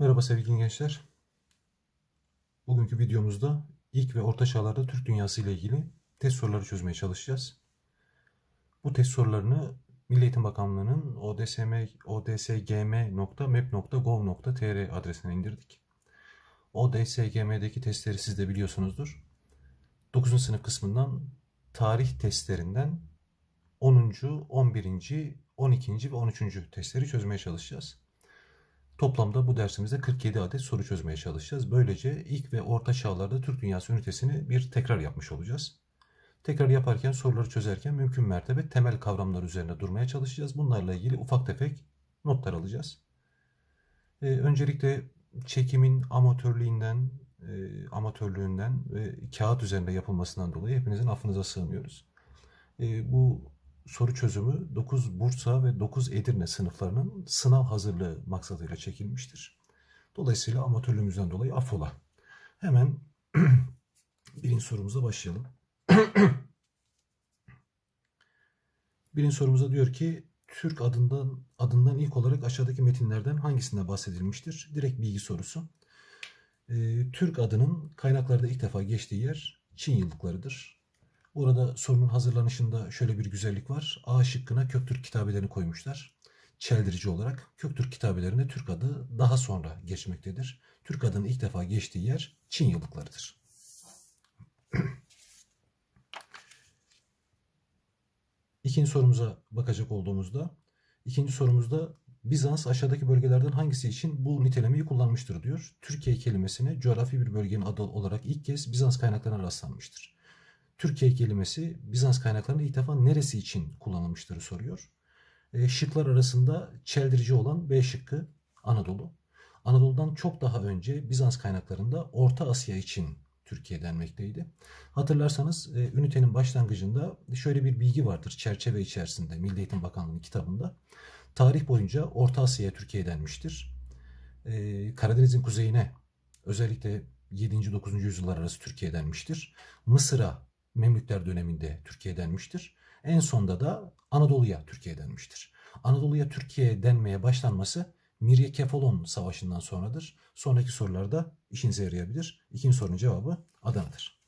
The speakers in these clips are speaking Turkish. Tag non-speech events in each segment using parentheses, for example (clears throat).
Merhaba sevgili gençler. Bugünkü videomuzda ilk ve orta çağlarda Türk dünyası ile ilgili test soruları çözmeye çalışacağız. Bu test sorularını Milli Eğitim Bakanlığı'nın odsm, odsgm.map.gov.tr adresine indirdik. ODSGM'deki testleri siz de biliyorsunuzdur. 9. sınıf kısmından tarih testlerinden 10. 11. 12. ve 13. testleri çözmeye çalışacağız. Toplamda bu dersimizde 47 adet soru çözmeye çalışacağız. Böylece ilk ve orta çağlarda Türk Dünyası ünitesini bir tekrar yapmış olacağız. Tekrar yaparken soruları çözerken mümkün mertebe temel kavramlar üzerine durmaya çalışacağız. Bunlarla ilgili ufak tefek notlar alacağız. Ee, öncelikle çekimin amatörlüğünden, e, amatörlüğünden ve kağıt üzerinde yapılmasından dolayı hepinizin affınıza sığınıyoruz. E, bu soru çözümü 9 Bursa ve 9 Edirne sınıflarının sınav hazırlığı maksadıyla çekilmiştir. Dolayısıyla amatörlüğümüzden dolayı affola. Hemen (clears throat) birinci sorumuza başlayalım. (clears throat) birinci sorumuza diyor ki Türk adından adından ilk olarak aşağıdaki metinlerden hangisinde bahsedilmiştir? Direkt bilgi sorusu. Ee, Türk adının kaynaklarda ilk defa geçtiği yer Çin yıllıklarıdır. Burada sorunun hazırlanışında şöyle bir güzellik var. A şıkkına Köktürk kitabelerini koymuşlar. Çeldirici olarak Köktürk kitabelerinde Türk adı daha sonra geçmektedir. Türk adının ilk defa geçtiği yer Çin yıllıklarıdır. (clears throat) İkinci sorumuza bakacak olduğumuzda ikinci sorumuzda Bizans aşağıdaki bölgelerden hangisi için bu nitelemeyi kullanmıştır diyor. Türkiye kelimesine coğrafi bir bölgenin adı olarak ilk kez Bizans kaynaklarına rastlanmıştır. Türkiye kelimesi Bizans kaynaklarında ilk defa neresi için kullanılmıştır soruyor. E, şıklar arasında çeldirici olan B şıkkı Anadolu. Anadolu'dan çok daha önce Bizans kaynaklarında Orta Asya için Türkiye denmekteydi. Hatırlarsanız e, ünitenin başlangıcında şöyle bir bilgi vardır çerçeve içerisinde Milli Eğitim Bakanlığı'nın kitabında. Tarih boyunca Orta Asya'ya Türkiye denmiştir. E, Karadeniz'in kuzeyine özellikle 7. 9. yüzyıllar arası Türkiye denmiştir. Mısır'a Memlükler döneminde Türkiye denmiştir. En sonda da Anadolu'ya Türkiye denmiştir. Anadolu'ya Türkiye denmeye başlanması Mirye Kefalon Savaşı'ndan sonradır. Sonraki sorularda işinize yarayabilir. İkinci sorunun cevabı Adana'dır.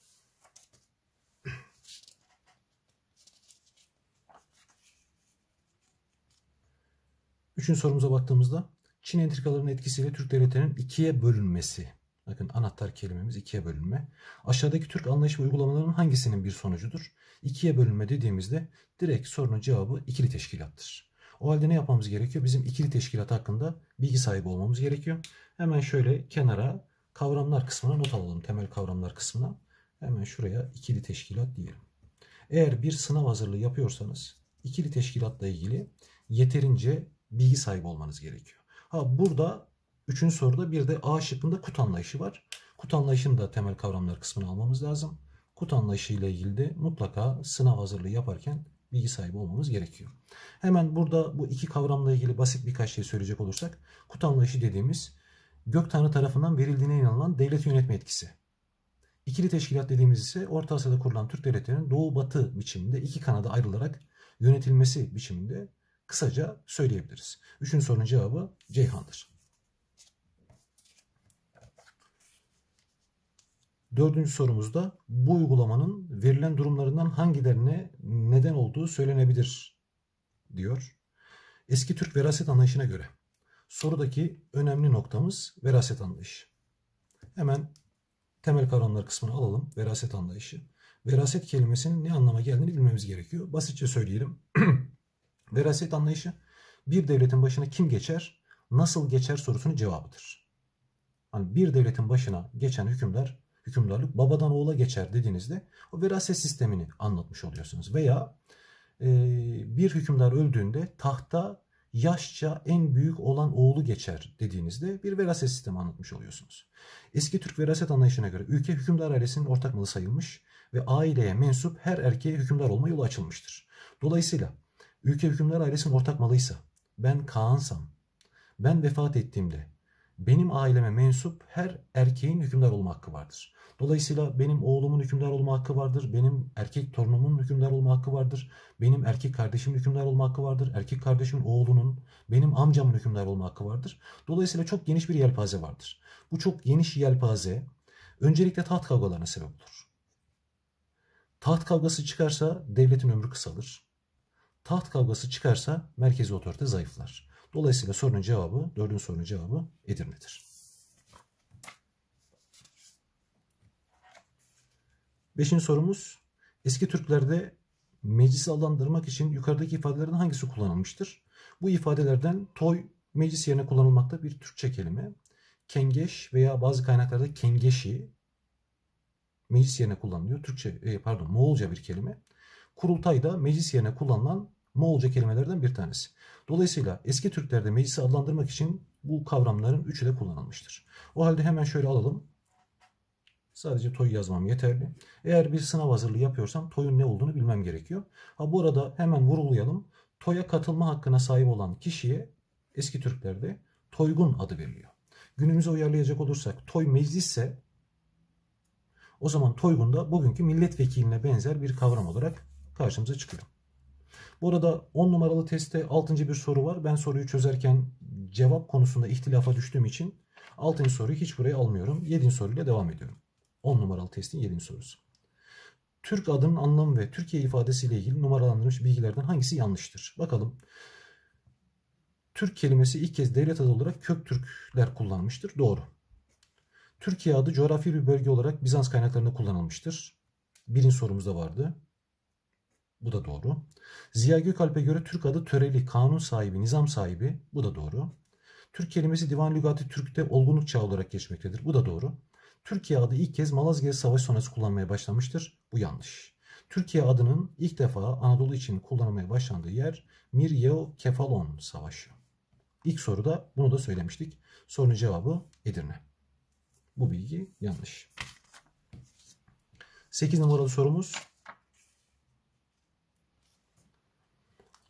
Üçüncü sorumuza baktığımızda Çin entrikalarının etkisiyle Türk devletlerinin ikiye bölünmesi Bakın anahtar kelimemiz ikiye bölünme. Aşağıdaki Türk anlayış ve uygulamalarının hangisinin bir sonucudur? İkiye bölünme dediğimizde direkt sorunun cevabı ikili teşkilattır. O halde ne yapmamız gerekiyor? Bizim ikili teşkilat hakkında bilgi sahibi olmamız gerekiyor. Hemen şöyle kenara kavramlar kısmına not alalım. Temel kavramlar kısmına. Hemen şuraya ikili teşkilat diyelim. Eğer bir sınav hazırlığı yapıyorsanız ikili teşkilatla ilgili yeterince bilgi sahibi olmanız gerekiyor. Ha burada Üçüncü soruda bir de A şıkkında kut anlayışı var. Kut anlayışını da temel kavramlar kısmını almamız lazım. Kut anlayışı ile ilgili de mutlaka sınav hazırlığı yaparken bilgi sahibi olmamız gerekiyor. Hemen burada bu iki kavramla ilgili basit birkaç şey söyleyecek olursak kut anlayışı dediğimiz gök tanrı tarafından verildiğine inanılan devlet yönetme etkisi. İkili teşkilat dediğimiz ise Orta Asya'da kurulan Türk devletlerinin doğu batı biçiminde iki kanada ayrılarak yönetilmesi biçiminde kısaca söyleyebiliriz. Üçüncü sorunun cevabı Ceyhan'dır. Dördüncü sorumuzda bu uygulamanın verilen durumlarından hangilerine neden olduğu söylenebilir diyor. Eski Türk veraset anlayışına göre sorudaki önemli noktamız veraset anlayışı. Hemen temel kavramlar kısmını alalım. Veraset anlayışı. Veraset kelimesinin ne anlama geldiğini bilmemiz gerekiyor. Basitçe söyleyelim. (clears throat) veraset anlayışı bir devletin başına kim geçer, nasıl geçer sorusunun cevabıdır. Hani bir devletin başına geçen hükümdar hükümdarlık babadan oğula geçer dediğinizde o veraset sistemini anlatmış oluyorsunuz. Veya e, bir hükümdar öldüğünde tahta yaşça en büyük olan oğlu geçer dediğinizde bir veraset sistemi anlatmış oluyorsunuz. Eski Türk veraset anlayışına göre ülke hükümdar ailesinin ortak malı sayılmış ve aileye mensup her erkeğe hükümdar olma yolu açılmıştır. Dolayısıyla ülke hükümdar ailesinin ortak malıysa ben Kaan'sam ben vefat ettiğimde benim aileme mensup her erkeğin hükümdar olma hakkı vardır. Dolayısıyla benim oğlumun hükümdar olma hakkı vardır. Benim erkek torunumun hükümdar olma hakkı vardır. Benim erkek kardeşimin hükümdar olma hakkı vardır. Erkek kardeşimin oğlunun, benim amcamın hükümdar olma hakkı vardır. Dolayısıyla çok geniş bir yelpaze vardır. Bu çok geniş yelpaze öncelikle taht kavgalarına sebep olur. Taht kavgası çıkarsa devletin ömrü kısalır. Taht kavgası çıkarsa merkezi otorite zayıflar. Dolayısıyla sorunun cevabı, dördüncü sorunun cevabı Edirne'dir. Beşinci sorumuz, eski Türklerde meclisi adlandırmak için yukarıdaki ifadelerden hangisi kullanılmıştır? Bu ifadelerden toy meclis yerine kullanılmakta bir Türkçe kelime. Kengeş veya bazı kaynaklarda kengeşi meclis yerine kullanılıyor. Türkçe, e, pardon Moğolca bir kelime. Kurultay da meclis yerine kullanılan Moğolca kelimelerden bir tanesi. Dolayısıyla eski Türklerde meclisi adlandırmak için bu kavramların üçü de kullanılmıştır. O halde hemen şöyle alalım. Sadece toy yazmam yeterli. Eğer bir sınav hazırlığı yapıyorsam toyun ne olduğunu bilmem gerekiyor. Ha bu arada hemen vurgulayalım. Toya katılma hakkına sahip olan kişiye eski Türklerde toygun adı veriliyor. Günümüze uyarlayacak olursak toy meclisse o zaman toygun da bugünkü milletvekiline benzer bir kavram olarak karşımıza çıkıyor. Bu arada 10 numaralı testte 6. bir soru var. Ben soruyu çözerken cevap konusunda ihtilafa düştüğüm için 6. soruyu hiç buraya almıyorum. 7. soruyla devam ediyorum. 10 numaralı testin 7. sorusu. Türk adının anlamı ve Türkiye ifadesiyle ilgili numaralandırılmış bilgilerden hangisi yanlıştır? Bakalım. Türk kelimesi ilk kez devlet adı olarak Köktürkler kullanmıştır. Doğru. Türkiye adı coğrafi bir bölge olarak Bizans kaynaklarında kullanılmıştır. Birinci sorumuzda vardı. Bu da doğru. Ziya Gökalp'e göre Türk adı töreli, kanun sahibi, nizam sahibi. Bu da doğru. Türk kelimesi Divan Lügati Türk'te olgunluk çağı olarak geçmektedir. Bu da doğru. Türkiye adı ilk kez Malazgirt Savaşı sonrası kullanmaya başlamıştır. Bu yanlış. Türkiye adının ilk defa Anadolu için kullanılmaya başlandığı yer Miryeo Kefalon Savaşı. İlk soruda bunu da söylemiştik. Sorunun cevabı Edirne. Bu bilgi yanlış. 8 numaralı sorumuz.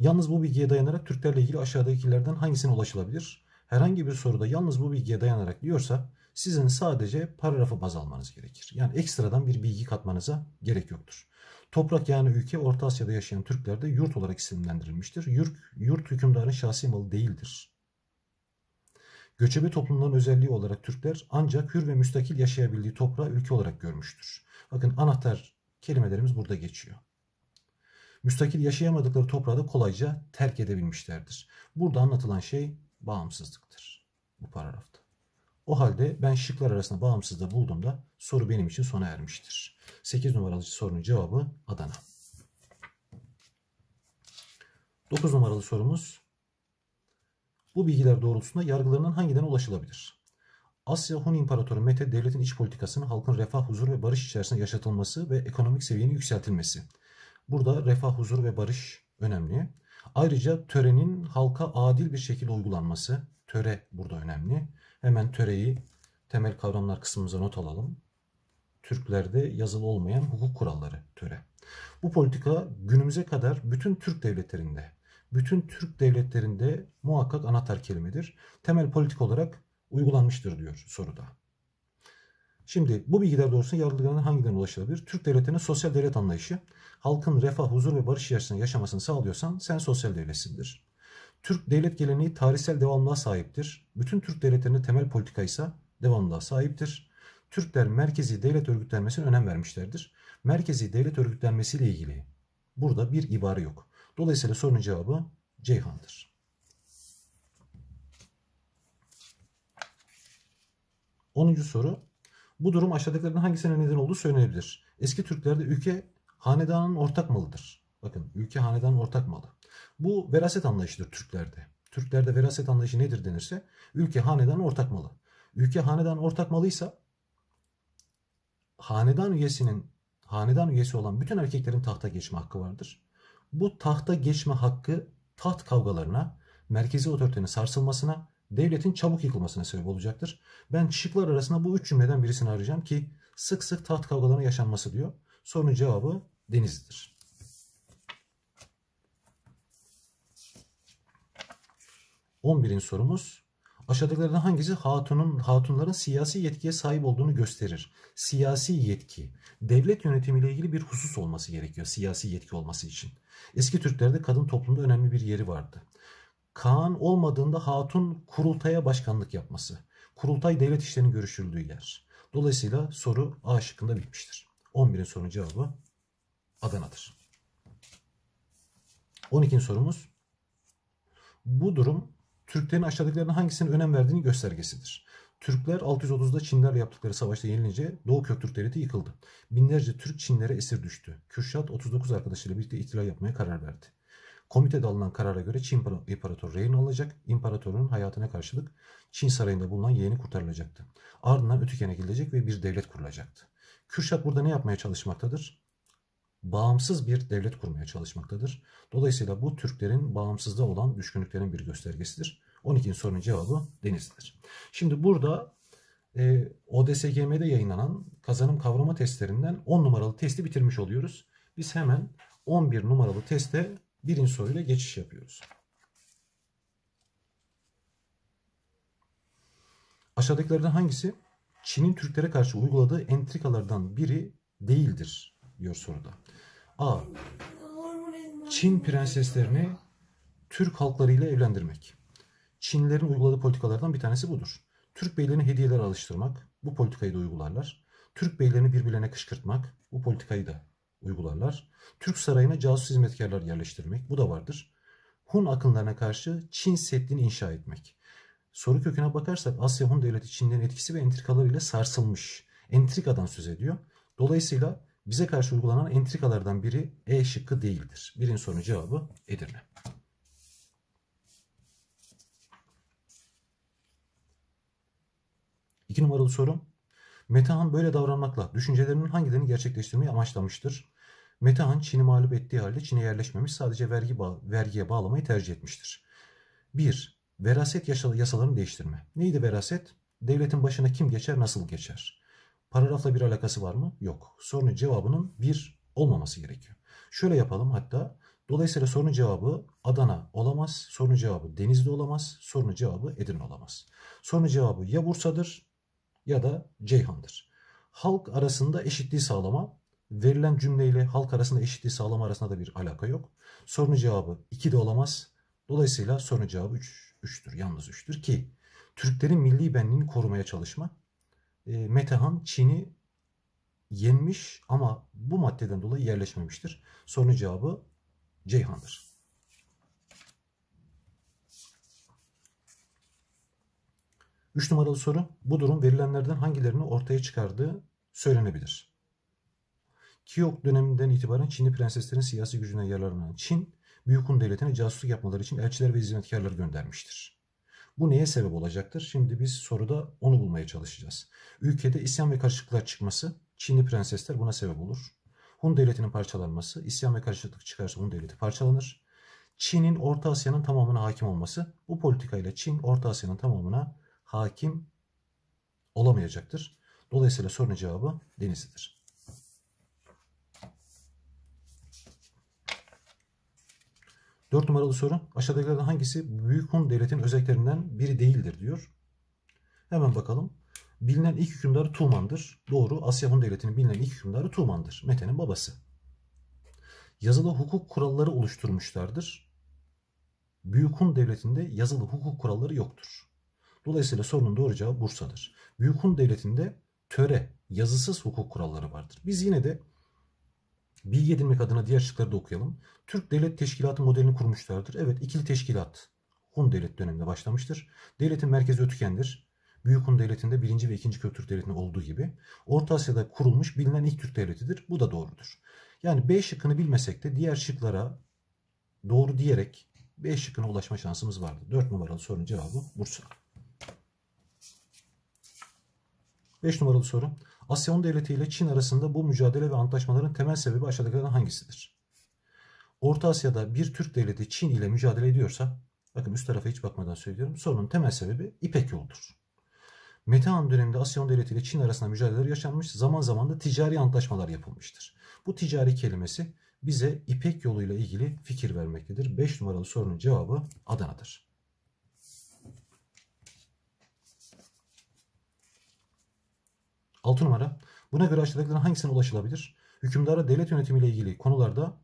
Yalnız bu bilgiye dayanarak Türklerle ilgili aşağıdakilerden hangisine ulaşılabilir? Herhangi bir soruda yalnız bu bilgiye dayanarak diyorsa sizin sadece paragrafı baz almanız gerekir. Yani ekstradan bir bilgi katmanıza gerek yoktur. Toprak yani ülke Orta Asya'da yaşayan Türklerde yurt olarak isimlendirilmiştir. Yurt, yurt hükümdarın şahsi malı değildir. Göçebe toplumların özelliği olarak Türkler ancak hür ve müstakil yaşayabildiği toprağı ülke olarak görmüştür. Bakın anahtar kelimelerimiz burada geçiyor. Müstakil yaşayamadıkları toprağı da kolayca terk edebilmişlerdir. Burada anlatılan şey bağımsızlıktır bu paragrafta. O halde ben şıklar arasında bağımsızlığı bulduğumda soru benim için sona ermiştir. 8 numaralı sorunun cevabı Adana. 9 numaralı sorumuz. Bu bilgiler doğrultusunda yargılarının hangilerine ulaşılabilir? Asya Hun İmparatoru Mete devletin iç politikasını halkın refah, huzur ve barış içerisinde yaşatılması ve ekonomik seviyenin yükseltilmesi. Burada refah, huzur ve barış önemli. Ayrıca törenin halka adil bir şekilde uygulanması, töre burada önemli. Hemen töreyi temel kavramlar kısmımıza not alalım. Türklerde yazılı olmayan hukuk kuralları töre. Bu politika günümüze kadar bütün Türk devletlerinde, bütün Türk devletlerinde muhakkak anahtar kelimedir. Temel politik olarak uygulanmıştır diyor soruda. Şimdi bu bilgiler doğrusunda yargılanan hangilerine ulaşılabilir? Türk devletlerinin sosyal devlet anlayışı, halkın refah, huzur ve barış içerisinde yaşamasını sağlıyorsan sen sosyal devletsindir. Türk devlet geleneği tarihsel devamlılığa sahiptir. Bütün Türk devletlerinin temel politika ise devamlılığa sahiptir. Türkler merkezi devlet örgütlenmesine önem vermişlerdir. Merkezi devlet örgütlenmesiyle ilgili burada bir ibare yok. Dolayısıyla sorunun cevabı Ceyhan'dır. 10. soru. Bu durum aşağıdakilerden hangisine neden olduğu söylenebilir. Eski Türklerde ülke hanedanın ortak malıdır. Bakın ülke hanedanın ortak malı. Bu veraset anlayışıdır Türklerde. Türklerde veraset anlayışı nedir denirse ülke hanedan ortak malı. Ülke hanedan ortak malıysa hanedan üyesinin hanedan üyesi olan bütün erkeklerin tahta geçme hakkı vardır. Bu tahta geçme hakkı taht kavgalarına, merkezi otoritenin sarsılmasına, devletin çabuk yıkılmasına sebep olacaktır. Ben şıklar arasında bu üç cümleden birisini arayacağım ki sık sık taht kavgalarının yaşanması diyor. Sorunun cevabı Denizli'dir. 11. sorumuz. Aşağıdakilerden hangisi hatunun hatunların siyasi yetkiye sahip olduğunu gösterir? Siyasi yetki. Devlet yönetimiyle ilgili bir husus olması gerekiyor siyasi yetki olması için. Eski Türklerde kadın toplumda önemli bir yeri vardı. Kaan olmadığında hatun kurultaya başkanlık yapması. Kurultay devlet işlerinin görüşüldüğü yer. Dolayısıyla soru A şıkkında bitmiştir. 11'in sorunun cevabı Adana'dır. 12. sorumuz. Bu durum Türklerin aşağıdakilerden hangisine önem verdiğini göstergesidir. Türkler 630'da Çinlerle yaptıkları savaşta yenilince Doğu Köktürk Devleti yıkıldı. Binlerce Türk Çinlere esir düştü. Kürşat 39 arkadaşıyla birlikte ihtilal yapmaya karar verdi. Komitede alınan karara göre Çin İmparatoru rehin alacak. İmparatorun hayatına karşılık Çin sarayında bulunan yeğeni kurtarılacaktı. Ardından Ötüken'e gidilecek ve bir devlet kurulacaktı. Kürşat burada ne yapmaya çalışmaktadır? Bağımsız bir devlet kurmaya çalışmaktadır. Dolayısıyla bu Türklerin bağımsızlığa olan düşkünlüklerin bir göstergesidir. 12. sorunun cevabı Denizli'dir. Şimdi burada e, ODSGM'de yayınlanan kazanım kavrama testlerinden 10 numaralı testi bitirmiş oluyoruz. Biz hemen 11 numaralı teste birinci soruyla geçiş yapıyoruz. Aşağıdakilerden hangisi Çin'in Türklere karşı uyguladığı entrikalardan biri değildir diyor soruda. A. Çin prenseslerini Türk halklarıyla evlendirmek. Çinlilerin uyguladığı politikalardan bir tanesi budur. Türk beylerine hediyeler alıştırmak, bu politikayı da uygularlar. Türk beylerini birbirlerine kışkırtmak, bu politikayı da uygularlar. Türk sarayına casus hizmetkarlar yerleştirmek, bu da vardır. Hun akınlarına karşı Çin Seddi'ni inşa etmek. Soru köküne bakarsak Asya Hun devleti Çin'den etkisi ve entrikalarıyla sarsılmış. Entrikadan söz ediyor. Dolayısıyla bize karşı uygulanan entrikalardan biri E şıkkı değildir. Birinci sorunun cevabı Edirne. İki numaralı soru. Metehan böyle davranmakla düşüncelerinin hangilerini gerçekleştirmeyi amaçlamıştır? Metehan Çin'i mağlup ettiği halde Çin'e yerleşmemiş sadece vergi bağ vergiye bağlamayı tercih etmiştir. 1. Veraset yasalarını değiştirme. Neydi veraset? Devletin başına kim geçer, nasıl geçer? Paragrafla bir alakası var mı? Yok. Sorunun cevabının bir olmaması gerekiyor. Şöyle yapalım hatta. Dolayısıyla sorunun cevabı Adana olamaz. Sorunun cevabı Denizli olamaz. Sorunun cevabı Edirne olamaz. Sorunun cevabı ya Bursa'dır ya da Ceyhan'dır. Halk arasında eşitliği sağlama. Verilen cümleyle halk arasında eşitliği sağlama arasında da bir alaka yok. Sorunun cevabı 2 de olamaz. Dolayısıyla sorunun cevabı 3, 3'tür. Yalnız 3'tür ki Türklerin milli benliğini korumaya çalışma e, Metehan Çin'i yenmiş ama bu maddeden dolayı yerleşmemiştir. Sorunun cevabı Ceyhan'dır. Üç numaralı soru. Bu durum verilenlerden hangilerini ortaya çıkardığı söylenebilir. Kiyok döneminden itibaren Çinli prenseslerin siyasi gücüne yararlanan Çin, Büyük Hun Devleti'ne casusluk yapmaları için elçiler ve hizmetkarlar göndermiştir. Bu neye sebep olacaktır? Şimdi biz soruda onu bulmaya çalışacağız. Ülkede isyan ve karışıklıklar çıkması, Çinli prensesler buna sebep olur. Hun devletinin parçalanması, isyan ve karışıklık çıkarsa Hun devleti parçalanır. Çin'in Orta Asya'nın tamamına hakim olması, bu politikayla Çin Orta Asya'nın tamamına hakim olamayacaktır. Dolayısıyla sorunun cevabı Denizli'dir. 4 numaralı soru. Aşağıdakilerden hangisi Büyük Hun Devleti'nin özelliklerinden biri değildir diyor. Hemen bakalım. Bilinen ilk hükümdarı Tuğman'dır. Doğru. Asya Hun Devleti'nin bilinen ilk hükümdarı Tuğman'dır. Mete'nin babası. Yazılı hukuk kuralları oluşturmuşlardır. Büyük Hun Devleti'nde yazılı hukuk kuralları yoktur. Dolayısıyla sorunun doğru cevabı Bursa'dır. Büyük Hun Devleti'nde töre, yazısız hukuk kuralları vardır. Biz yine de bilgi edinmek adına diğer şıkları da okuyalım. Türk Devlet Teşkilatı modelini kurmuşlardır. Evet ikili teşkilat Hun Devlet döneminde başlamıştır. Devletin merkezi Ötüken'dir. Büyük Hun Devleti'nde 1. ve 2. Köktürk Devleti'nde olduğu gibi Orta Asya'da kurulmuş bilinen ilk Türk Devleti'dir. Bu da doğrudur. Yani B şıkkını bilmesek de diğer şıklara doğru diyerek B şıkkına ulaşma şansımız vardı. 4 numaralı sorunun cevabı Bursa. 5 numaralı soru. Asya Devleti ile Çin arasında bu mücadele ve antlaşmaların temel sebebi aşağıdakilerden hangisidir? Orta Asya'da bir Türk devleti Çin ile mücadele ediyorsa, bakın üst tarafa hiç bakmadan söylüyorum, sorunun temel sebebi İpek yoldur. Metehan döneminde Asya Devleti ile Çin arasında mücadeleler yaşanmış, zaman zaman da ticari antlaşmalar yapılmıştır. Bu ticari kelimesi bize İpek yoluyla ilgili fikir vermektedir. 5 numaralı sorunun cevabı Adana'dır. 6 numara. Buna göre aşağıdakilerin hangisine ulaşılabilir? Hükümdara devlet yönetimiyle ilgili konularda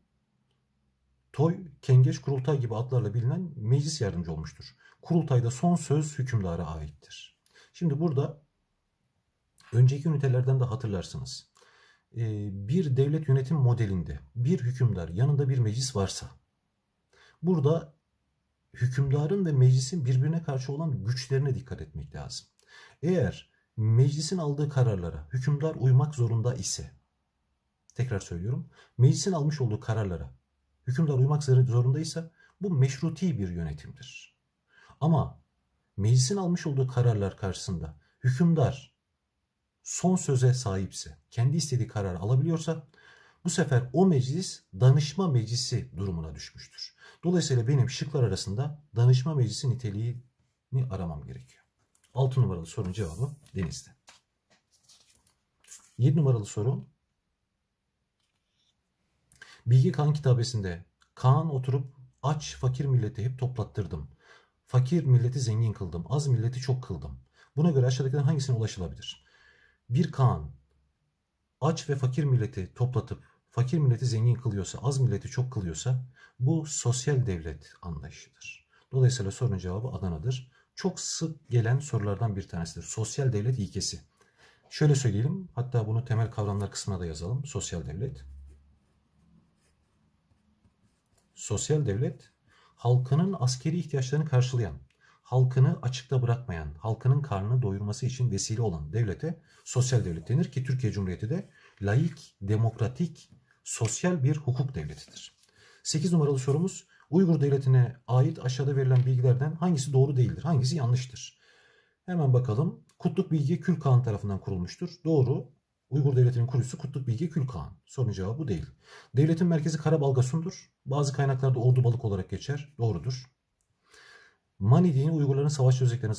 Toy, Kengeç, Kurultay gibi adlarla bilinen meclis yardımcı olmuştur. Kurultayda son söz hükümdara aittir. Şimdi burada önceki ünitelerden de hatırlarsınız. Ee, bir devlet yönetim modelinde bir hükümdar yanında bir meclis varsa burada hükümdarın ve meclisin birbirine karşı olan güçlerine dikkat etmek lazım. Eğer meclisin aldığı kararlara hükümdar uymak zorunda ise tekrar söylüyorum meclisin almış olduğu kararlara hükümdar uymak zorundaysa bu meşruti bir yönetimdir. Ama meclisin almış olduğu kararlar karşısında hükümdar son söze sahipse, kendi istediği kararı alabiliyorsa bu sefer o meclis danışma meclisi durumuna düşmüştür. Dolayısıyla benim şıklar arasında danışma meclisi niteliğini aramam gerekiyor. 6 numaralı sorunun cevabı Deniz'de. 7 numaralı soru. Bilgi Kaan kitabesinde Kaan oturup aç fakir milleti hep toplattırdım. Fakir milleti zengin kıldım. Az milleti çok kıldım. Buna göre aşağıdakilerin hangisine ulaşılabilir? Bir Kaan aç ve fakir milleti toplatıp fakir milleti zengin kılıyorsa, az milleti çok kılıyorsa bu sosyal devlet anlayışıdır. Dolayısıyla sorunun cevabı Adana'dır. Çok sık gelen sorulardan bir tanesidir. Sosyal devlet ilkesi. Şöyle söyleyelim, hatta bunu temel kavramlar kısmına da yazalım. Sosyal devlet. Sosyal devlet, halkının askeri ihtiyaçlarını karşılayan, halkını açıkta bırakmayan, halkının karnını doyurması için vesile olan devlete sosyal devlet denir ki Türkiye Cumhuriyeti de laik, demokratik, sosyal bir hukuk devletidir. 8 numaralı sorumuz Uygur devletine ait aşağıda verilen bilgilerden hangisi doğru değildir? Hangisi yanlıştır? Hemen bakalım. Kutluk Bilgi Kül Kağan tarafından kurulmuştur. Doğru. Uygur Devleti'nin kurucusu Kutluk Bilge Kül Kağan. Sorunun cevabı bu değil. Devletin merkezi Karabalgasun'dur. Bazı kaynaklarda Ordu Balık olarak geçer. Doğrudur. Mani dini Uygurların savaş özelliklerini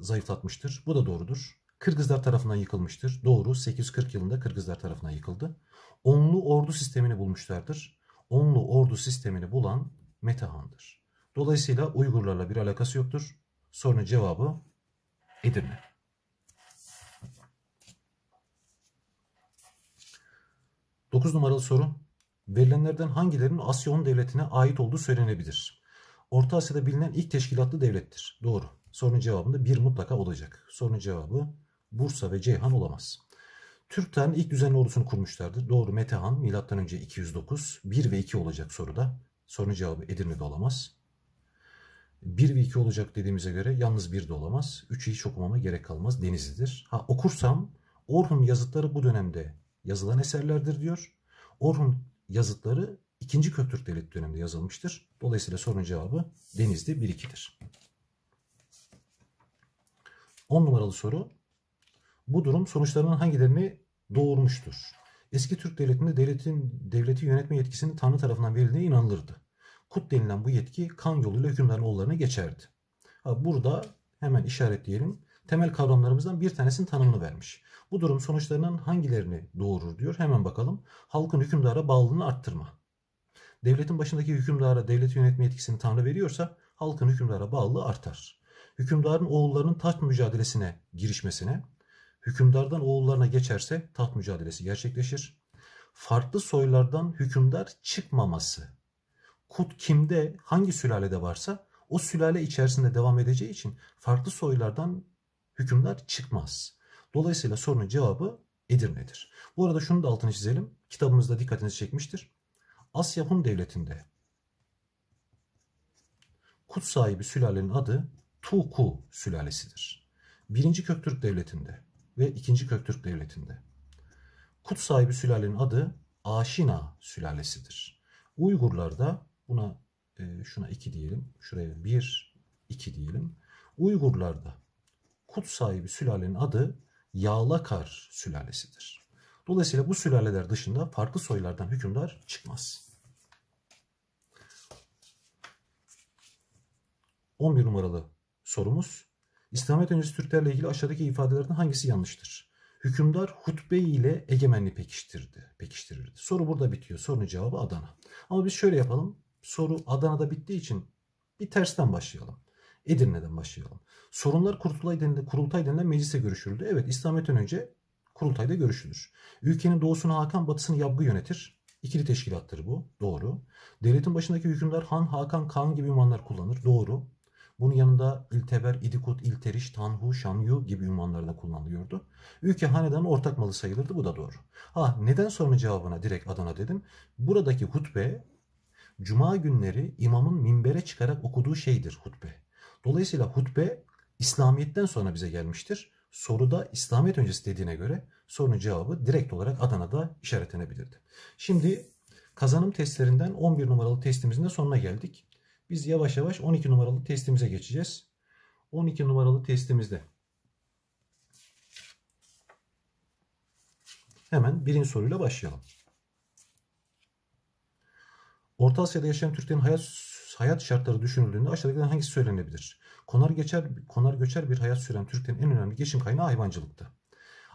zayıflatmıştır. Bu da doğrudur. Kırgızlar tarafından yıkılmıştır. Doğru. 840 yılında Kırgızlar tarafından yıkıldı. Onlu ordu sistemini bulmuşlardır. Onlu ordu sistemini bulan Metehan'dır. Dolayısıyla Uygurlarla bir alakası yoktur. Sorunun cevabı Edirne. 9 numaralı soru. Verilenlerden hangilerinin Asyon devletine ait olduğu söylenebilir? Orta Asya'da bilinen ilk teşkilatlı devlettir. Doğru. Sorunun cevabında bir mutlaka olacak. Sorunun cevabı Bursa ve Ceyhan olamaz. Türklerin ilk düzenli ordusunu kurmuşlardır. Doğru Metehan M.Ö. 209. 1 ve 2 olacak soruda. Sorunun cevabı Edirne'de olamaz. 1 ve 2 olacak dediğimize göre yalnız 1 de olamaz. 3'ü hiç okumama gerek kalmaz. Denizli'dir. Ha okursam Orhun yazıtları bu dönemde yazılan eserlerdir diyor. Orhun yazıtları 2. Köktürk Devleti döneminde yazılmıştır. Dolayısıyla sorunun cevabı Denizli 1-2'dir. 10 numaralı soru. Bu durum sonuçlarının hangilerini doğurmuştur? Eski Türk Devleti'nde devletin devleti yönetme yetkisinin Tanrı tarafından verildiğine inanılırdı. Kut denilen bu yetki kan yoluyla hükümdarın oğullarına geçerdi. burada hemen işaretleyelim. Temel kavramlarımızdan bir tanesinin tanımını vermiş. Bu durum sonuçlarının hangilerini doğurur diyor. Hemen bakalım. Halkın hükümdara bağlılığını arttırma. Devletin başındaki hükümdara devlet yönetme yetkisini Tanrı veriyorsa halkın hükümdara bağlılığı artar. Hükümdarın oğullarının taht mücadelesine girişmesine, hükümdardan oğullarına geçerse taht mücadelesi gerçekleşir. Farklı soylardan hükümdar çıkmaması. Kut kimde, hangi sülalede varsa o sülale içerisinde devam edeceği için farklı soylardan hükümdar çıkmaz. Dolayısıyla sorunun cevabı Edirne'dir. Bu arada şunu da altını çizelim. Kitabımızda dikkatinizi çekmiştir. Asya Hun Devleti'nde kut sahibi sülalenin adı Tuku sülalesidir. Birinci Köktürk Devleti'nde ve ikinci Köktürk Devleti'nde kut sahibi sülalenin adı Aşina sülalesidir. Uygurlarda buna e, şuna 2 diyelim. Şuraya 1 2 diyelim. Uygurlarda kut sahibi sülalenin adı Yağlakar sülalesidir. Dolayısıyla bu sülaleler dışında farklı soylardan hükümdar çıkmaz. 11 numaralı sorumuz. İslamiyet öncesi Türklerle ilgili aşağıdaki ifadelerden hangisi yanlıştır? Hükümdar hutbe ile egemenliği pekiştirdi, pekiştirirdi. Soru burada bitiyor. Sorunun cevabı Adana. Ama biz şöyle yapalım. Soru Adana'da bittiği için bir tersten başlayalım. Edirne'den başlayalım. Sorunlar kurultay denilen, kurultay denilen meclise görüşürüldü. Evet İslamiyet'ten önce kurultayda görüşülür. Ülkenin doğusunu Hakan, batısını Yabgı yönetir. İkili teşkilattır bu. Doğru. Devletin başındaki hükümdar Han, Hakan, Kaan gibi ünvanlar kullanır. Doğru. Bunun yanında İlteber, İdikut, İlteriş, Tanhu, Şanyu gibi ünvanlar da kullanılıyordu. Ülke hanedanın ortak malı sayılırdı. Bu da doğru. Ha neden sorunun cevabına direkt Adana dedim. Buradaki hutbe Cuma günleri imamın minbere çıkarak okuduğu şeydir hutbe. Dolayısıyla hutbe İslamiyet'ten sonra bize gelmiştir. Soruda İslamiyet öncesi dediğine göre sorunun cevabı direkt olarak Adana'da işaretlenebilirdi. Şimdi kazanım testlerinden 11 numaralı testimizin de sonuna geldik. Biz yavaş yavaş 12 numaralı testimize geçeceğiz. 12 numaralı testimizde hemen birinci soruyla başlayalım. Orta Asya'da yaşayan Türklerin hayat hayat şartları düşünüldüğünde aşağıdakilerden hangisi söylenebilir? Konar geçer konar göçer bir hayat süren Türklerin en önemli geçim kaynağı hayvancılıktı.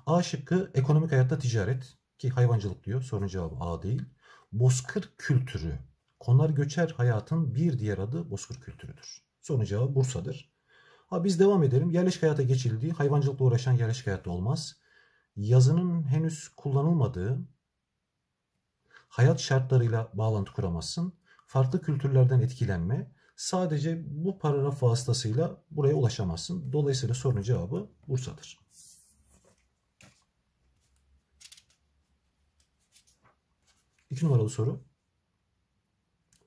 A şıkkı ekonomik hayatta ticaret ki hayvancılık diyor. Sorunun cevabı A değil. Bozkır kültürü. Konar göçer hayatın bir diğer adı bozkır kültürüdür. Sorunun cevabı Bursa'dır. Ha biz devam edelim. Yerleşik hayata geçildiği hayvancılıkla uğraşan yerleşik hayatta olmaz. Yazının henüz kullanılmadığı hayat şartlarıyla bağlantı kuramazsın. Farklı kültürlerden etkilenme. Sadece bu paragraf vasıtasıyla buraya ulaşamazsın. Dolayısıyla sorunun cevabı Bursa'dır. İki numaralı soru.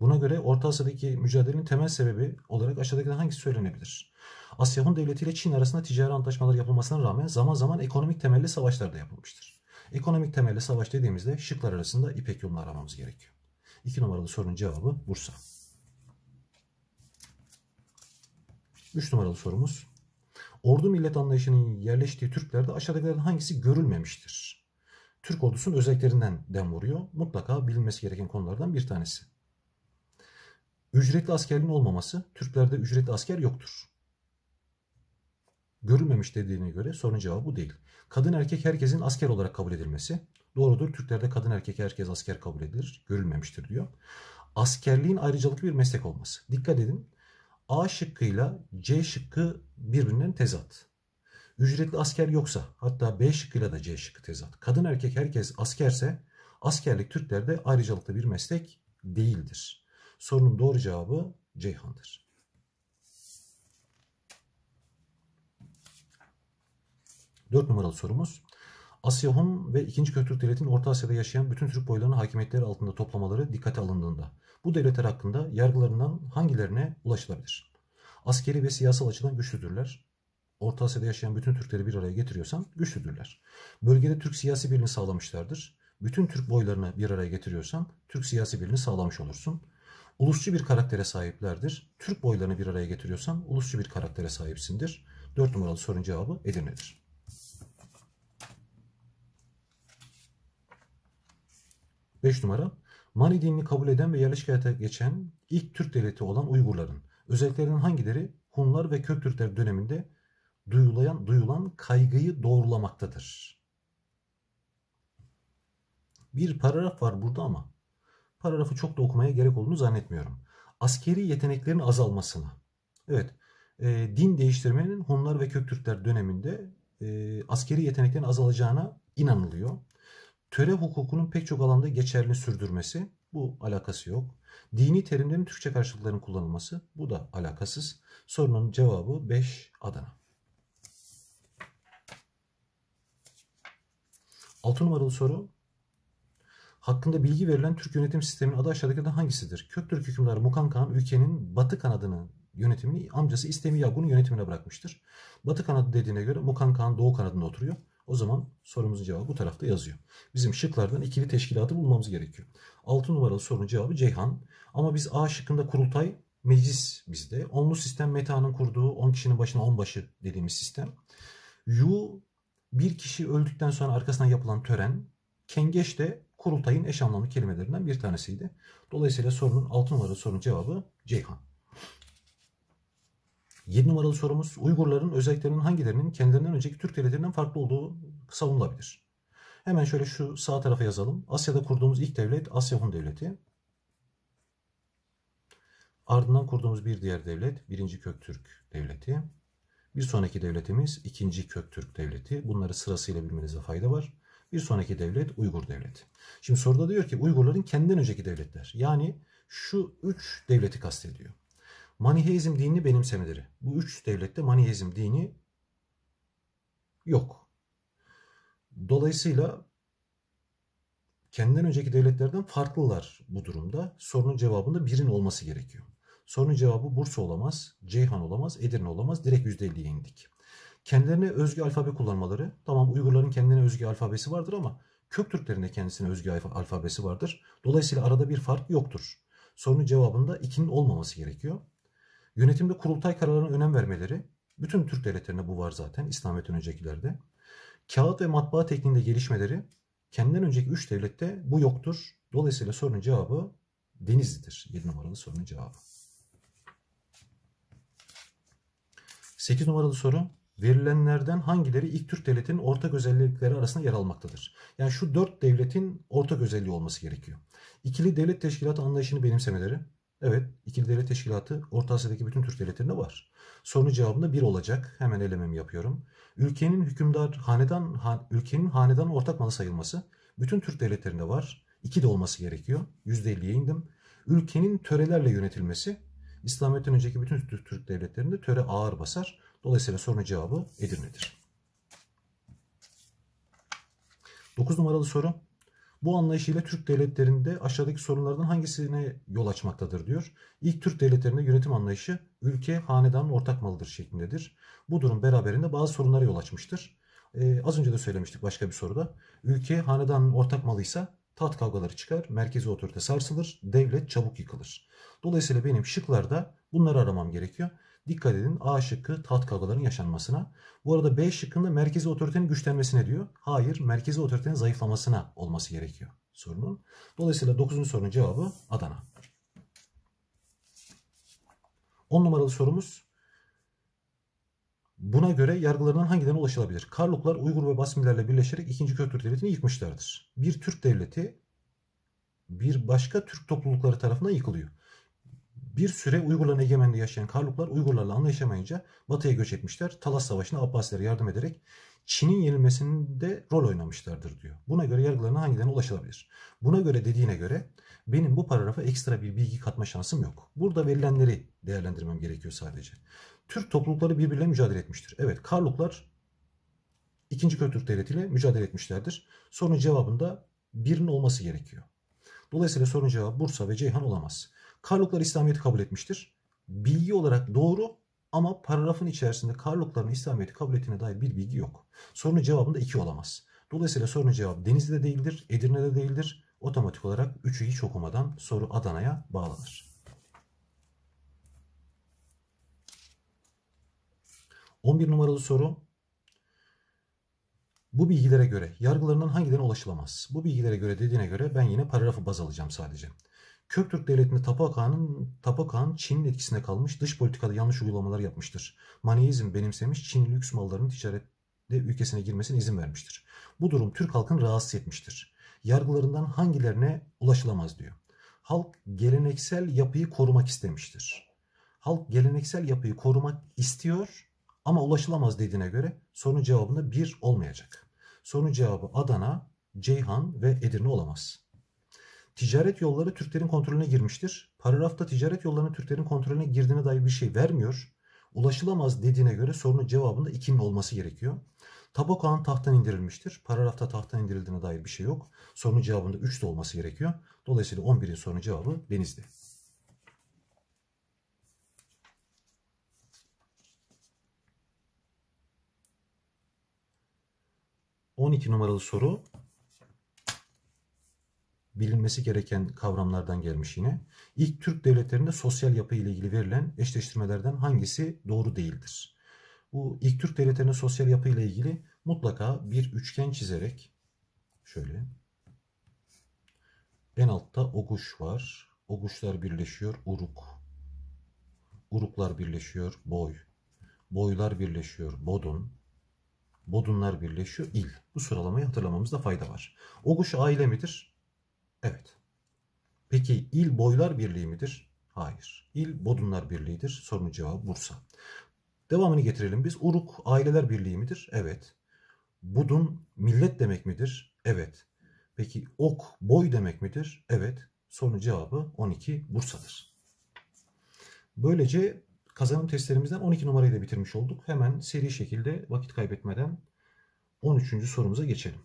Buna göre Orta Asya'daki mücadelenin temel sebebi olarak aşağıdakilerden hangisi söylenebilir? Asya Hun Devleti ile Çin arasında ticari antlaşmalar yapılmasına rağmen zaman zaman ekonomik temelli savaşlar da yapılmıştır. Ekonomik temelli savaş dediğimizde şıklar arasında İpek yolunu aramamız gerekiyor. İki numaralı sorunun cevabı Bursa. Üç numaralı sorumuz. Ordu millet anlayışının yerleştiği Türklerde aşağıdakilerden hangisi görülmemiştir? Türk ordusunun özelliklerinden dem vuruyor. Mutlaka bilinmesi gereken konulardan bir tanesi. Ücretli askerliğin olmaması, Türklerde ücretli asker yoktur. Görülmemiş dediğine göre sorunun cevabı bu değil. Kadın erkek herkesin asker olarak kabul edilmesi. Doğrudur. Türklerde kadın erkek herkes asker kabul edilir. Görülmemiştir diyor. Askerliğin ayrıcalıklı bir meslek olması. Dikkat edin. A şıkkıyla C şıkkı birbirinden tezat. Ücretli asker yoksa hatta B şıkkıyla da C şıkkı tezat. Kadın erkek herkes askerse askerlik Türklerde ayrıcalıklı bir meslek değildir. Sorunun doğru cevabı Ceyhan'dır. Dört numaralı sorumuz. Asya Hun ve 2. Köktürk Devleti'nin Orta Asya'da yaşayan bütün Türk boylarını hakimiyetleri altında toplamaları dikkate alındığında bu devletler hakkında yargılarından hangilerine ulaşılabilir? Askeri ve siyasal açıdan güçlüdürler. Orta Asya'da yaşayan bütün Türkleri bir araya getiriyorsan güçlüdürler. Bölgede Türk siyasi birliğini sağlamışlardır. Bütün Türk boylarını bir araya getiriyorsan Türk siyasi birliğini sağlamış olursun. Ulusçu bir karaktere sahiplerdir. Türk boylarını bir araya getiriyorsan ulusçu bir karaktere sahipsindir. 4 numaralı sorun cevabı Edirne'dir. Beş numara. Mani dinini kabul eden ve yerleşik hayata geçen ilk Türk devleti olan Uygurların özelliklerinden hangileri Hunlar ve Köktürkler döneminde duyulan, duyulan kaygıyı doğrulamaktadır? Bir paragraf var burada ama paragrafı çok da okumaya gerek olduğunu zannetmiyorum. Askeri yeteneklerin azalmasına. Evet, e, din değiştirmenin Hunlar ve Köktürkler döneminde e, askeri yeteneklerin azalacağına inanılıyor. Töre hukukunun pek çok alanda geçerli sürdürmesi bu alakası yok. Dini terimlerin Türkçe karşılıklarının kullanılması bu da alakasız. Sorunun cevabı 5 Adana. 6 numaralı soru hakkında bilgi verilen Türk yönetim sisteminin adı aşağıdakilerden hangisidir? Köktürk hükümdarı Mukan Kağan ülkenin batı kanadını yönetimini amcası İstemi Yagun'un yönetimine bırakmıştır. Batı kanadı dediğine göre Mukan Kağan doğu kanadında oturuyor. O zaman sorumuzun cevabı bu tarafta yazıyor. Bizim şıklardan ikili teşkilatı bulmamız gerekiyor. 6 numaralı sorunun cevabı Ceyhan. Ama biz A şıkkında kurultay meclis bizde. Onlu sistem Meta'nın kurduğu 10 kişinin başına 10 başı dediğimiz sistem. Yu bir kişi öldükten sonra arkasından yapılan tören. Kengeş de kurultayın eş anlamlı kelimelerinden bir tanesiydi. Dolayısıyla sorunun 6 numaralı sorunun cevabı Ceyhan. 7 numaralı sorumuz Uygurların özelliklerinin hangilerinin kendilerinden önceki Türk devletlerinden farklı olduğu savunulabilir. Hemen şöyle şu sağ tarafa yazalım. Asya'da kurduğumuz ilk devlet Asya Hun Devleti. Ardından kurduğumuz bir diğer devlet 1. Köktürk Devleti. Bir sonraki devletimiz ikinci Köktürk Devleti. Bunları sırasıyla bilmenize fayda var. Bir sonraki devlet Uygur Devleti. Şimdi soruda diyor ki Uygurların kendinden önceki devletler. Yani şu üç devleti kastediyor. Maniheizm dinini benimsemeleri. Bu üç devlette Maniheizm dini yok. Dolayısıyla kendinden önceki devletlerden farklılar bu durumda. Sorunun cevabında birin olması gerekiyor. Sorunun cevabı Bursa olamaz, Ceyhan olamaz, Edirne olamaz. Direkt %50'ye indik. Kendilerine özgü alfabe kullanmaları. Tamam Uygurların kendine özgü alfabesi vardır ama Köktürklerin de kendisine özgü alfabesi vardır. Dolayısıyla arada bir fark yoktur. Sorunun cevabında 2'nin olmaması gerekiyor. Yönetimde kurultay kararlarına önem vermeleri. Bütün Türk devletlerinde bu var zaten İslamiyet'in öncekilerde. Kağıt ve matbaa tekniğinde gelişmeleri kendinden önceki 3 devlette bu yoktur. Dolayısıyla sorunun cevabı Denizli'dir. 7 numaralı sorunun cevabı. 8 numaralı soru. Verilenlerden hangileri ilk Türk devletinin ortak özellikleri arasında yer almaktadır? Yani şu dört devletin ortak özelliği olması gerekiyor. İkili devlet teşkilatı anlayışını benimsemeleri. Evet, ikili devlet teşkilatı Orta Asya'daki bütün Türk devletlerinde var. Sorunun cevabında bir olacak. Hemen elememi yapıyorum. Ülkenin hükümdar hanedan ha, ülkenin hanedan ortak malı sayılması bütün Türk devletlerinde var. İki de olması gerekiyor. %50'ye indim. Ülkenin törelerle yönetilmesi İslamiyet'ten önceki bütün Türk devletlerinde töre ağır basar. Dolayısıyla sorunun cevabı Edirne'dir. 9 numaralı soru. Bu anlayışıyla Türk devletlerinde aşağıdaki sorunlardan hangisine yol açmaktadır diyor. İlk Türk devletlerinde yönetim anlayışı ülke hanedanın ortak malıdır şeklindedir. Bu durum beraberinde bazı sorunlara yol açmıştır. Ee, az önce de söylemiştik başka bir soruda. Ülke hanedanın ortak malıysa taht kavgaları çıkar, merkezi otorite sarsılır, devlet çabuk yıkılır. Dolayısıyla benim şıklarda bunları aramam gerekiyor. Dikkat edin A şıkkı taht kavgalarının yaşanmasına. Bu arada B şıkkında merkezi otoritenin güçlenmesine diyor. Hayır merkezi otoritenin zayıflamasına olması gerekiyor sorunun. Dolayısıyla 9. sorunun cevabı Adana. 10 numaralı sorumuz. Buna göre yargılarından hangilerine ulaşılabilir? Karluklar Uygur ve Basmilerle birleşerek 2. Köktürk Devleti'ni yıkmışlardır. Bir Türk devleti bir başka Türk toplulukları tarafından yıkılıyor. Bir süre Uygurların egemenliği yaşayan Karluklar Uygurlarla anlaşamayınca Batı'ya göç etmişler. Talas Savaşı'na Abbasilere yardım ederek Çin'in yenilmesinde rol oynamışlardır diyor. Buna göre yargılarına hangilerine ulaşılabilir? Buna göre dediğine göre benim bu paragrafa ekstra bir bilgi katma şansım yok. Burada verilenleri değerlendirmem gerekiyor sadece. Türk toplulukları birbirleriyle mücadele etmiştir. Evet Karluklar 2. Köktürk Devleti ile mücadele etmişlerdir. Sorunun cevabında birinin olması gerekiyor. Dolayısıyla sorunun cevabı Bursa ve Ceyhan olamaz. Karluklar İslamiyet'i kabul etmiştir. Bilgi olarak doğru ama paragrafın içerisinde Karlukların İslamiyet'i kabul ettiğine dair bir bilgi yok. Sorunun cevabında iki olamaz. Dolayısıyla sorunun cevabı Denizli'de değildir, Edirne'de değildir. Otomatik olarak 3'ü hiç okumadan soru Adana'ya bağlanır. 11 numaralı soru. Bu bilgilere göre yargılarından hangilerine ulaşılamaz? Bu bilgilere göre dediğine göre ben yine paragrafı baz alacağım sadece. Köktürk Devleti'nde Tapakağan'ın Tapakağan Çin'in etkisine kalmış dış politikada yanlış uygulamalar yapmıştır. Maneizm benimsemiş Çin lüks mallarının ticarette ülkesine girmesine izin vermiştir. Bu durum Türk halkını rahatsız etmiştir. Yargılarından hangilerine ulaşılamaz diyor. Halk geleneksel yapıyı korumak istemiştir. Halk geleneksel yapıyı korumak istiyor ama ulaşılamaz dediğine göre sorunun cevabında bir olmayacak. Sorunun cevabı Adana, Ceyhan ve Edirne olamaz. Ticaret yolları Türklerin kontrolüne girmiştir. Paragrafta ticaret yollarının Türklerin kontrolüne girdiğine dair bir şey vermiyor. Ulaşılamaz dediğine göre sorunun cevabında 2'nin olması gerekiyor. Tabakoğan tahttan indirilmiştir. Paragrafta tahttan indirildiğine dair bir şey yok. Sorunun cevabında 3 de olması gerekiyor. Dolayısıyla 11'in sorunun cevabı Denizli. On iki numaralı soru bilinmesi gereken kavramlardan gelmiş yine. İlk Türk devletlerinde sosyal yapı ile ilgili verilen eşleştirmelerden hangisi doğru değildir? Bu ilk Türk devletlerinde sosyal yapı ile ilgili mutlaka bir üçgen çizerek şöyle en altta oguş var. Oguşlar birleşiyor uruk. Uruklar birleşiyor boy. Boylar birleşiyor bodun. Bodunlar birleşiyor il. Bu sıralamayı hatırlamamızda fayda var. Oguş aile midir? Evet. Peki il boylar birliği midir? Hayır. İl bodunlar birliğidir. Sorunun cevabı Bursa. Devamını getirelim biz. Uruk aileler birliği midir? Evet. Budun millet demek midir? Evet. Peki ok boy demek midir? Evet. Sorunun cevabı 12 Bursa'dır. Böylece kazanım testlerimizden 12 numarayla bitirmiş olduk. Hemen seri şekilde vakit kaybetmeden 13. sorumuza geçelim.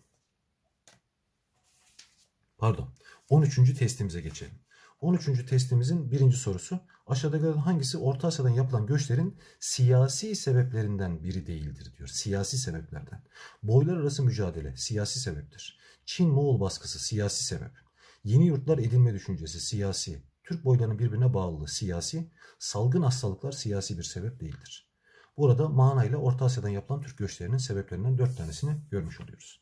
Pardon. 13. testimize geçelim. 13. testimizin birinci sorusu. Aşağıdakilerden hangisi Orta Asya'dan yapılan göçlerin siyasi sebeplerinden biri değildir diyor. Siyasi sebeplerden. Boylar arası mücadele siyasi sebeptir. Çin-Moğol baskısı siyasi sebep. Yeni yurtlar edinme düşüncesi siyasi. Türk boylarının birbirine bağlılığı siyasi. Salgın hastalıklar siyasi bir sebep değildir. Burada manayla Orta Asya'dan yapılan Türk göçlerinin sebeplerinden dört tanesini görmüş oluyoruz.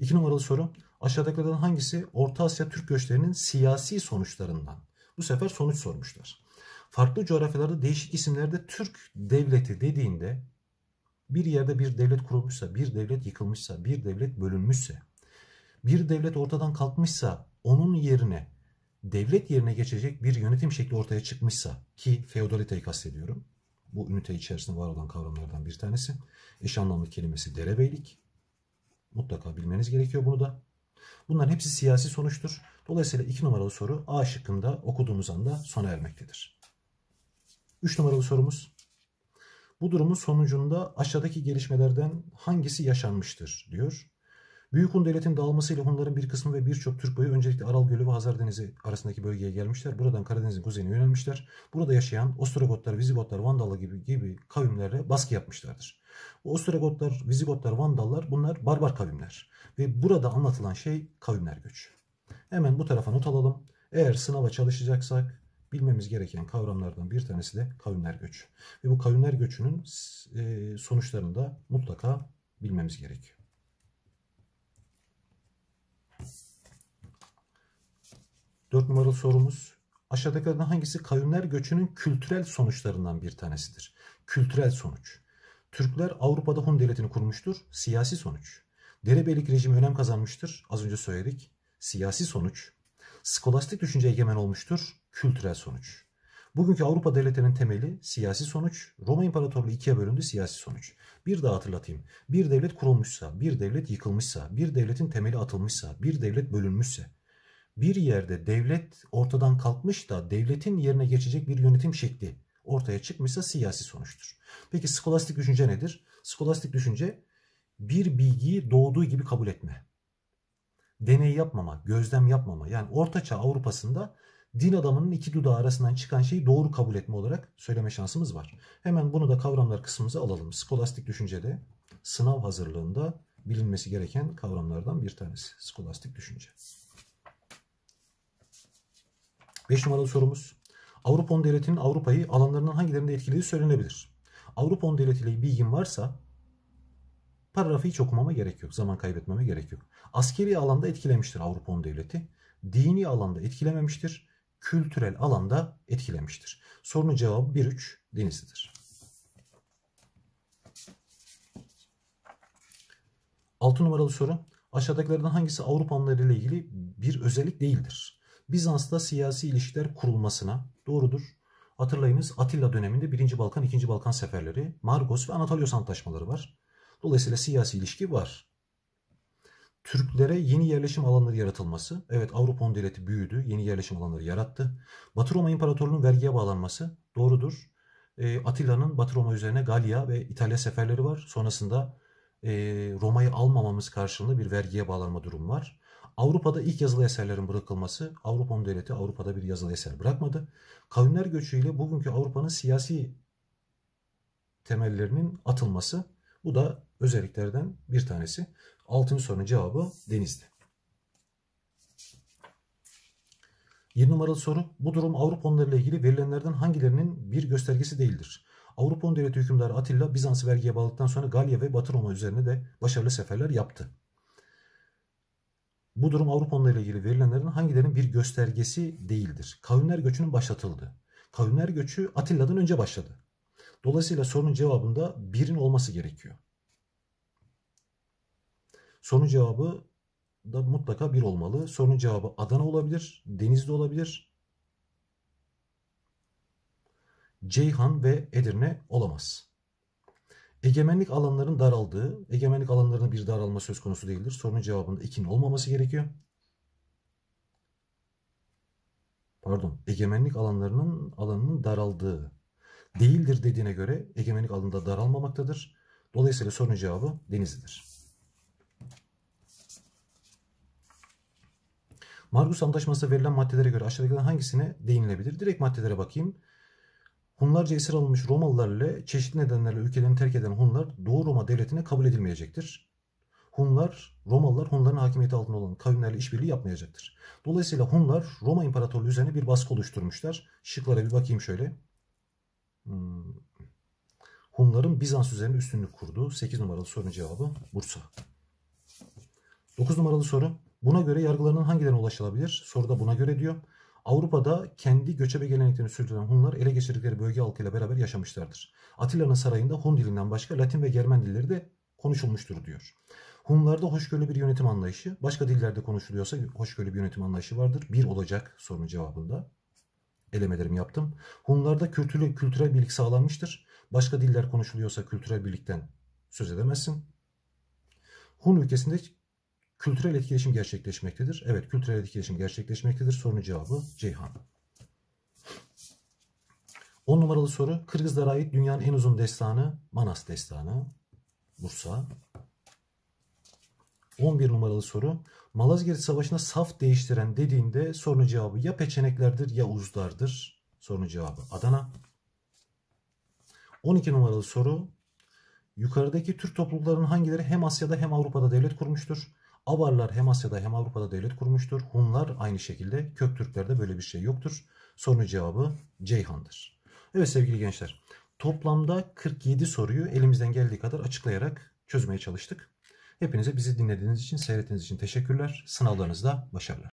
İki numaralı soru. Aşağıdakilerden hangisi Orta Asya Türk göçlerinin siyasi sonuçlarından? Bu sefer sonuç sormuşlar. Farklı coğrafyalarda değişik isimlerde Türk devleti dediğinde bir yerde bir devlet kurulmuşsa, bir devlet yıkılmışsa, bir devlet bölünmüşse, bir devlet ortadan kalkmışsa onun yerine devlet yerine geçecek bir yönetim şekli ortaya çıkmışsa ki feodaliteyi kastediyorum. Bu ünite içerisinde var olan kavramlardan bir tanesi. Eş anlamlı kelimesi derebeylik. Mutlaka bilmeniz gerekiyor bunu da. Bunların hepsi siyasi sonuçtur. Dolayısıyla 2 numaralı soru A şıkkında okuduğumuz anda sona ermektedir. 3 numaralı sorumuz. Bu durumun sonucunda aşağıdaki gelişmelerden hangisi yaşanmıştır diyor. Büyük Hun devletin dağılmasıyla Hunların bir kısmı ve birçok Türk boyu öncelikle Aral Gölü ve Hazar Denizi arasındaki bölgeye gelmişler. Buradan Karadeniz'in kuzeyine yönelmişler. Burada yaşayan Ostrogotlar, Vizigotlar, Vandallar gibi gibi kavimlere baskı yapmışlardır. Ostrogotlar, Vizigotlar, Vandallar bunlar barbar kavimler. Ve burada anlatılan şey kavimler göçü. Hemen bu tarafa not alalım. Eğer sınava çalışacaksak bilmemiz gereken kavramlardan bir tanesi de kavimler göçü. Ve bu kavimler göçünün sonuçlarını da mutlaka bilmemiz gerekiyor. Dört numaralı sorumuz. Aşağıdakilerden hangisi kavimler göçünün kültürel sonuçlarından bir tanesidir? Kültürel sonuç. Türkler Avrupa'da Hun devletini kurmuştur. Siyasi sonuç. Derebeylik rejimi önem kazanmıştır. Az önce söyledik. Siyasi sonuç. Skolastik düşünce egemen olmuştur. Kültürel sonuç. Bugünkü Avrupa devletlerinin temeli siyasi sonuç. Roma İmparatorluğu ikiye bölündü siyasi sonuç. Bir daha hatırlatayım. Bir devlet kurulmuşsa, bir devlet yıkılmışsa, bir devletin temeli atılmışsa, bir devlet bölünmüşse, bir yerde devlet ortadan kalkmış da devletin yerine geçecek bir yönetim şekli ortaya çıkmışsa siyasi sonuçtur. Peki skolastik düşünce nedir? Skolastik düşünce bir bilgiyi doğduğu gibi kabul etme. Deney yapmama, gözlem yapmama. Yani ortaçağ Avrupa'sında din adamının iki dudağı arasından çıkan şeyi doğru kabul etme olarak söyleme şansımız var. Hemen bunu da kavramlar kısmımıza alalım. Skolastik düşüncede sınav hazırlığında bilinmesi gereken kavramlardan bir tanesi. Skolastik düşünce. 5 numaralı sorumuz. Avrupa Devleti'nin Avrupa'yı alanlarından hangilerinde etkilediği söylenebilir. Avrupa On Devleti ile bilgim varsa paragrafı hiç okumama gerek yok. Zaman kaybetmeme gerek yok. Askeri alanda etkilemiştir Avrupa Devleti. Dini alanda etkilememiştir. Kültürel alanda etkilemiştir. Sorunun cevabı 1-3 Denizli'dir. 6 numaralı soru. Aşağıdakilerden hangisi Avrupalılar ile ilgili bir özellik değildir? Bizans'ta siyasi ilişkiler kurulmasına doğrudur. Hatırlayınız Atilla döneminde 1. Balkan, 2. Balkan seferleri, Margos ve Anatolios antlaşmaları var. Dolayısıyla siyasi ilişki var. Türklere yeni yerleşim alanları yaratılması. Evet Avrupa On Devleti büyüdü. Yeni yerleşim alanları yarattı. Batı Roma İmparatorluğu'nun vergiye bağlanması. Doğrudur. E, Atilla'nın Batı Roma üzerine Galya ve İtalya seferleri var. Sonrasında e, Roma'yı almamamız karşılığında bir vergiye bağlanma durum var. Avrupa'da ilk yazılı eserlerin bırakılması, Avrupa Devleti Avrupa'da bir yazılı eser bırakmadı. Kavimler göçüyle bugünkü Avrupa'nın siyasi temellerinin atılması, bu da özelliklerden bir tanesi. Altıncı sorunun cevabı denizdi. 7 numaralı soru. Bu durum Avrupa ile ilgili verilenlerden hangilerinin bir göstergesi değildir? Avrupa Devleti hükümdarı Atilla Bizans'ı vergiye bağladıktan sonra Galya ve Batı Roma üzerine de başarılı seferler yaptı. Bu durum Avrupa ile ilgili verilenlerin hangilerinin bir göstergesi değildir. Kavimler göçünün başlatıldı. Kavimler göçü Atilla'dan önce başladı. Dolayısıyla sorunun cevabında birin olması gerekiyor. Sorunun cevabı da mutlaka bir olmalı. Sorunun cevabı Adana olabilir, Denizli olabilir. Ceyhan ve Edirne olamaz. Egemenlik alanların daraldığı, egemenlik alanlarında bir daralma söz konusu değildir. Sorunun cevabında 2'nin olmaması gerekiyor. Pardon, egemenlik alanlarının alanının daraldığı değildir dediğine göre egemenlik alanında daralmamaktadır. Dolayısıyla sorunun cevabı Denizli'dir. Margus Antlaşması'nda verilen maddelere göre aşağıdakilerden hangisine değinilebilir? Direkt maddelere bakayım. Hunlarca esir alınmış Romalılar ile çeşitli nedenlerle ülkelerini terk eden Hunlar Doğu Roma devletine kabul edilmeyecektir. Hunlar, Romalılar Hunların hakimiyeti altında olan kavimlerle işbirliği yapmayacaktır. Dolayısıyla Hunlar Roma İmparatorluğu üzerine bir baskı oluşturmuşlar. Şıklara bir bakayım şöyle. Hmm. Hunların Bizans üzerine üstünlük kurduğu 8 numaralı sorunun cevabı Bursa. 9 numaralı soru. Buna göre yargılarının hangilerine ulaşılabilir? Soruda buna göre diyor. Avrupa'da kendi göçebe geleneklerini sürdüren Hunlar ele geçirdikleri bölge halkıyla beraber yaşamışlardır. Atilla'nın sarayında Hun dilinden başka Latin ve Germen dilleri de konuşulmuştur diyor. Hunlarda hoşgörülü bir yönetim anlayışı, başka dillerde konuşuluyorsa hoşgörülü bir yönetim anlayışı vardır. Bir olacak sorunun cevabında. Elemelerimi yaptım. Hunlarda kültürel, kültürel birlik sağlanmıştır. Başka diller konuşuluyorsa kültürel birlikten söz edemezsin. Hun ülkesinde kültürel etkileşim gerçekleşmektedir. Evet kültürel etkileşim gerçekleşmektedir. Sorunun cevabı Ceyhan. 10 numaralı soru. Kırgızlara ait dünyanın en uzun destanı Manas destanı. Bursa. 11 numaralı soru. Malazgirt Savaşı'na saf değiştiren dediğinde sorunun cevabı ya peçeneklerdir ya uzlardır. Sorunun cevabı Adana. 12 numaralı soru. Yukarıdaki Türk topluluklarının hangileri hem Asya'da hem Avrupa'da devlet kurmuştur? Avarlar hem Asya'da hem Avrupa'da devlet kurmuştur. Hunlar aynı şekilde. Köktürklerde böyle bir şey yoktur. Sorunun cevabı Ceyhan'dır. Evet sevgili gençler. Toplamda 47 soruyu elimizden geldiği kadar açıklayarak çözmeye çalıştık. Hepinize bizi dinlediğiniz için, seyrettiğiniz için teşekkürler. Sınavlarınızda başarılar.